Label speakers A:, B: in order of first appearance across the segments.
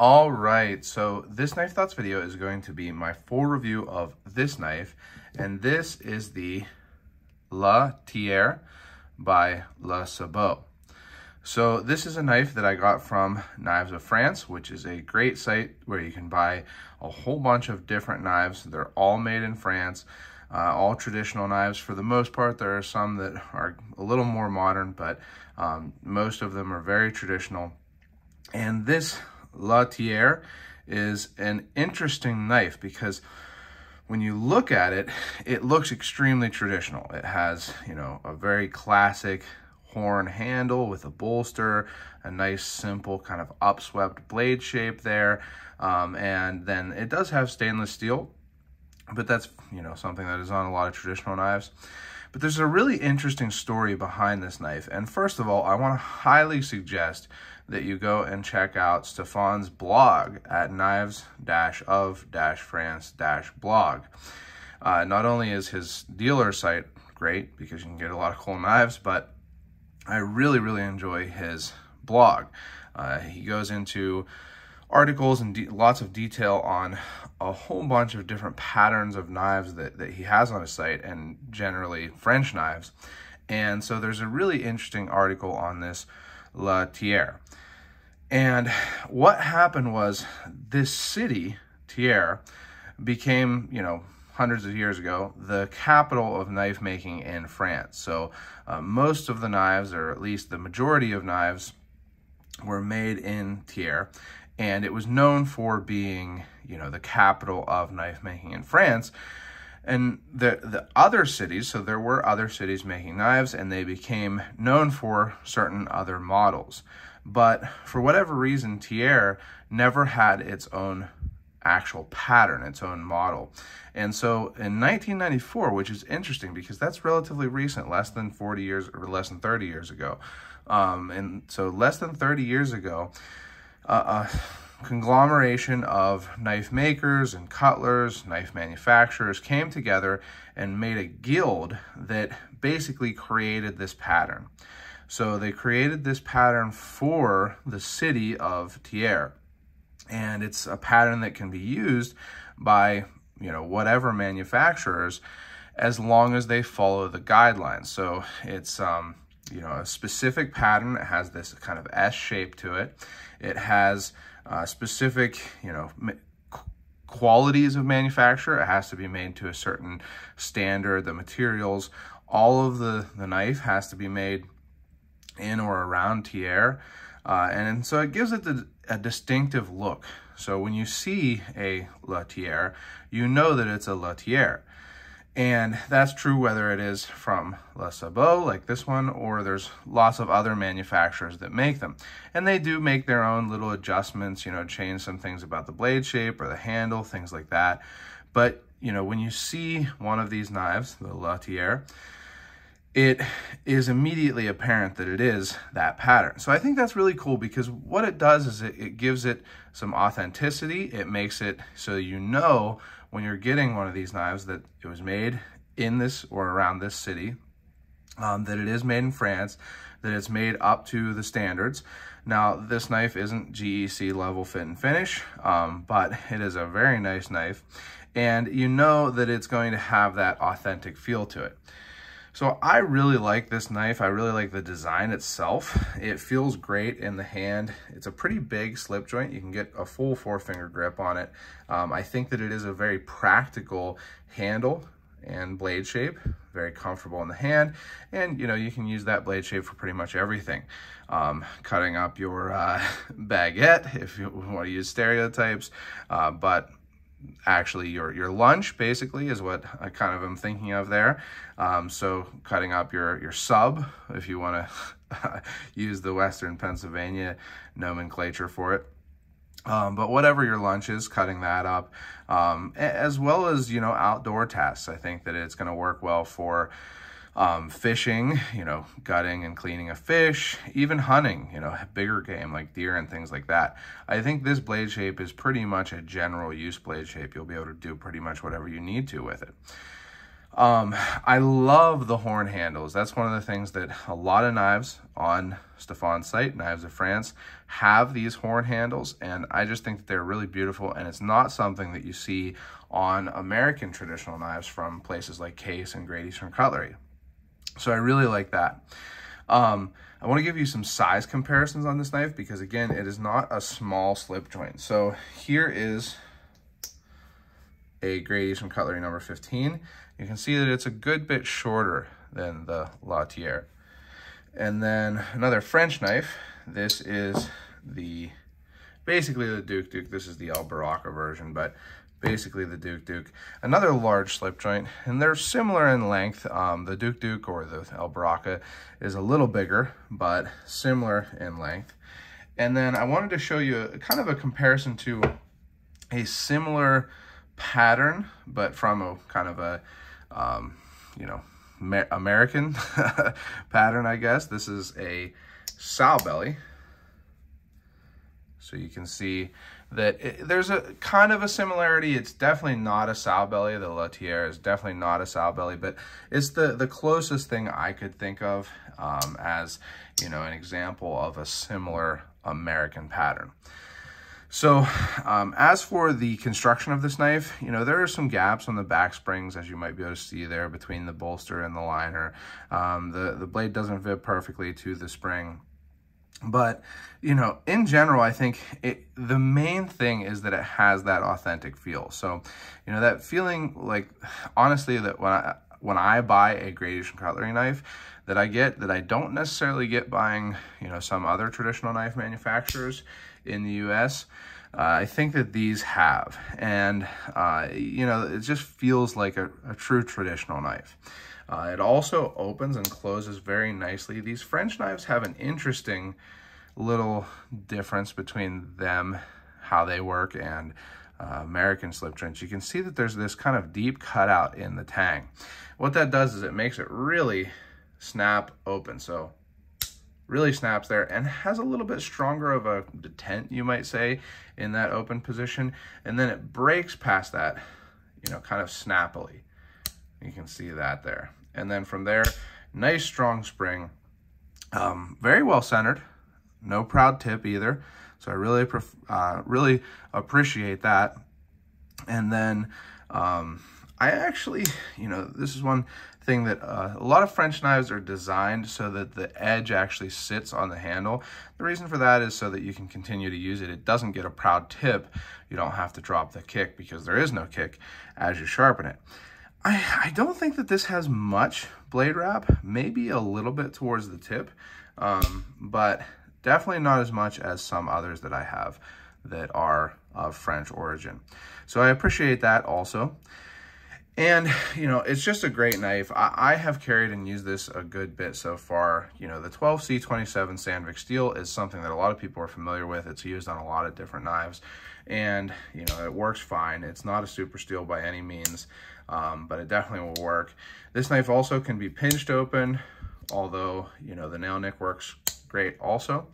A: All right, so this Knife Thoughts video is going to be my full review of this knife, and this is the La Thiers by Le Sabot. So this is a knife that I got from Knives of France, which is a great site where you can buy a whole bunch of different knives. They're all made in France, uh, all traditional knives for the most part. There are some that are a little more modern, but um, most of them are very traditional. And this La Thiers is an interesting knife because when you look at it, it looks extremely traditional. It has, you know, a very classic horn handle with a bolster, a nice simple kind of upswept blade shape there. Um, and then it does have stainless steel, but that's, you know, something that is on a lot of traditional knives. But there's a really interesting story behind this knife. And first of all, I want to highly suggest that you go and check out Stefan's blog at knives-of-france-blog. Uh, not only is his dealer site great because you can get a lot of cool knives, but I really, really enjoy his blog. Uh, he goes into articles and lots of detail on a whole bunch of different patterns of knives that, that he has on his site and generally French knives. And so there's a really interesting article on this La Thiers. And what happened was this city, Thiers, became, you know, hundreds of years ago, the capital of knife making in France. So uh, most of the knives, or at least the majority of knives, were made in Thiers and it was known for being, you know, the capital of knife making in France. And the the other cities, so there were other cities making knives, and they became known for certain other models. But for whatever reason, Thiers never had its own actual pattern, its own model. And so in 1994, which is interesting because that's relatively recent, less than 40 years or less than 30 years ago. Um, and so less than 30 years ago, a conglomeration of knife makers and cutlers, knife manufacturers came together and made a guild that basically created this pattern. So they created this pattern for the city of Thiers. And it's a pattern that can be used by, you know, whatever manufacturers as long as they follow the guidelines. So it's, um, you know, a specific pattern. It has this kind of S shape to it. It has uh, specific, you know, qualities of manufacture. It has to be made to a certain standard. The materials, all of the, the knife has to be made in or around Thiers. Uh, and so it gives it the, a distinctive look. So when you see a La Thiers, you know that it's a La Thiers. And that's true whether it is from Le Sabot, like this one, or there's lots of other manufacturers that make them. And they do make their own little adjustments, you know, change some things about the blade shape or the handle, things like that. But, you know, when you see one of these knives, the La Thiers, it is immediately apparent that it is that pattern. So I think that's really cool because what it does is it, it gives it some authenticity. It makes it so you know when you're getting one of these knives that it was made in this or around this city, um, that it is made in France, that it's made up to the standards. Now, this knife isn't GEC level fit and finish, um, but it is a very nice knife. And you know that it's going to have that authentic feel to it. So I really like this knife. I really like the design itself. It feels great in the hand. It's a pretty big slip joint. You can get a full four finger grip on it. Um, I think that it is a very practical handle and blade shape, very comfortable in the hand. And you know, you can use that blade shape for pretty much everything. Um, cutting up your uh, baguette, if you want to use stereotypes, uh, but actually your, your lunch basically is what I kind of am thinking of there. Um, so cutting up your, your sub, if you want to use the Western Pennsylvania nomenclature for it. Um, but whatever your lunch is, cutting that up, um, as well as, you know, outdoor tasks. I think that it's going to work well for um, fishing, you know, gutting and cleaning a fish, even hunting, you know, bigger game like deer and things like that. I think this blade shape is pretty much a general use blade shape. You'll be able to do pretty much whatever you need to with it. Um, I love the horn handles. That's one of the things that a lot of knives on Stefan's site, Knives of France, have these horn handles. And I just think that they're really beautiful. And it's not something that you see on American traditional knives from places like Case and Great Eastern Cutlery. So I really like that. Um, I want to give you some size comparisons on this knife because again, it is not a small slip joint. So here is a Great Eastern Cutlery number 15. You can see that it's a good bit shorter than the La Thiers. And then another French knife. This is the, basically the Douk-Douk. This is the El Baraka version, but basically the Douk-Douk. Another large slip joint, and they're similar in length. Um, the Douk-Douk or the El Baraka is a little bigger, but similar in length. And then I wanted to show you a, kind of a comparison to a similar pattern, but from a kind of a, um, you know, American pattern, I guess. This is a sow belly. So you can see that it, there's a kind of a similarity. It's definitely not a sow belly. The La Thiers is definitely not a sow belly, but it's the, the closest thing I could think of um, as, you know, an example of a similar American pattern. So um, as for the construction of this knife, you know, there are some gaps on the back springs, as you might be able to see there between the bolster and the liner. Um, the, the blade doesn't fit perfectly to the spring. But, you know, in general, I think it, the main thing is that it has that authentic feel. So, you know, that feeling like, honestly, that when I, when I buy a Great Eastern cutlery knife that I get that I don't necessarily get buying, you know, some other traditional knife manufacturers in the US. Uh, I think that these have, and uh, you know, it just feels like a, a true traditional knife. Uh, it also opens and closes very nicely. These French knives have an interesting little difference between them, how they work, and uh, American slip joints. You can see that there's this kind of deep cutout in the tang. What that does is it makes it really snap open. So really snaps there and has a little bit stronger of a detent, you might say, in that open position. And then it breaks past that, you know, kind of snappily. You can see that there. And then from there, nice strong spring. Um, very well centered. No proud tip either. So I really, uh, really appreciate that. And then um, I actually, you know, this is one thing that uh, a lot of French knives are designed so that the edge actually sits on the handle. The reason for that is so that you can continue to use it. It doesn't get a proud tip. You don't have to drop the kick because there is no kick as you sharpen it. I, I don't think that this has much blade wrap, maybe a little bit towards the tip, um, but definitely not as much as some others that I have that are of French origin. So I appreciate that also. And, you know, it's just a great knife. I, I, have carried and used this a good bit so far. You know, the 12C27 Sandvik steel is something that a lot of people are familiar with. It's used on a lot of different knives. And, you know, it works fine. It's not a super steel by any means, um, but it definitely will work. This knife also can be pinched open, although, you know, the nail nick works great also.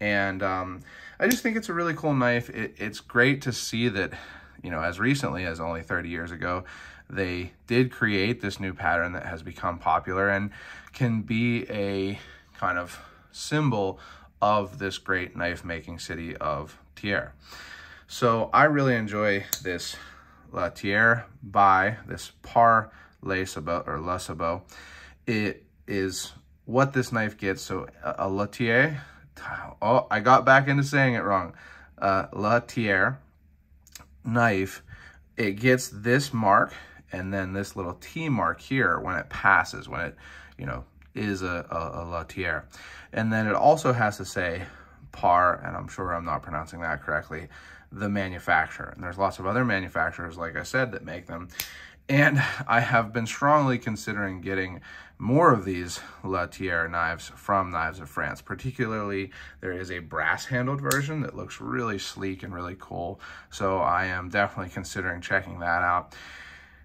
A: And um, I just think it's a really cool knife. It, it's great to see that, you know, as recently as only 30 years ago, they did create this new pattern that has become popular and can be a kind of symbol of this great knife making city of Thiers. So I really enjoy this La by this Par Le Sabot or La Sabot. It is what this knife gets. So a La Thiers, oh, I got back into saying it wrong. Uh, La knife, it gets this mark and then this little T mark here when it passes, when it, you know, is a, a, a. And then it also has to say par, and I'm sure I'm not pronouncing that correctly, the manufacturer. And there's lots of other manufacturers, like I said, that make them. And I have been strongly considering getting more of these La Thiers knives from Knives of France. Particularly, there is a brass-handled version that looks really sleek and really cool. So I am definitely considering checking that out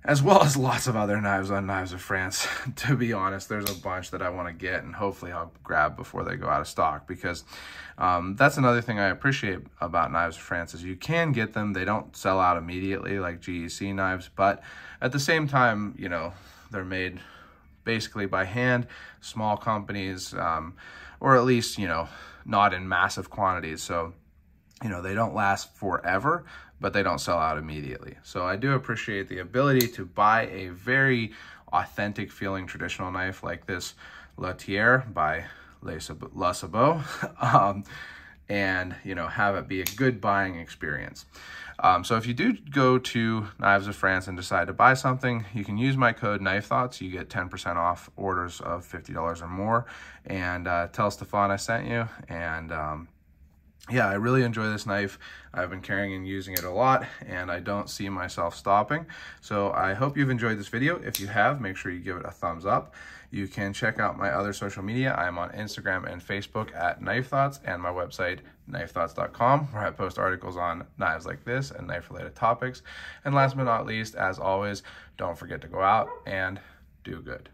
A: as well as lots of other knives on Knives of France. to be honest, there's a bunch that I want to get and hopefully I'll grab before they go out of stock because um, that's another thing I appreciate about Knives of France is you can get them. They don't sell out immediately like GEC knives, but at the same time, you know, They're made basically by hand, small companies, um, or at least, you know, not in massive quantities. So, you know, they don't last forever, but they don't sell out immediately. So I do appreciate the ability to buy a very authentic feeling traditional knife like this La Thier by La Sabot, um, and, you know, have it be a good buying experience. Um, so if you do go to Knives of France and decide to buy something, you can use my code Knife Thoughts. You get 10% off orders of $50 or more. And uh, tell Stefan I sent you. And um, yeah, I really enjoy this knife. I've been carrying and using it a lot, and I don't see myself stopping. So I hope you've enjoyed this video. If you have, make sure you give it a thumbs up. You can check out my other social media. I'm on Instagram and Facebook at Knife Thoughts, and my website, knifethoughts.com, where I post articles on knives like this and knife-related topics. And last but not least, as always, don't forget to go out and do good.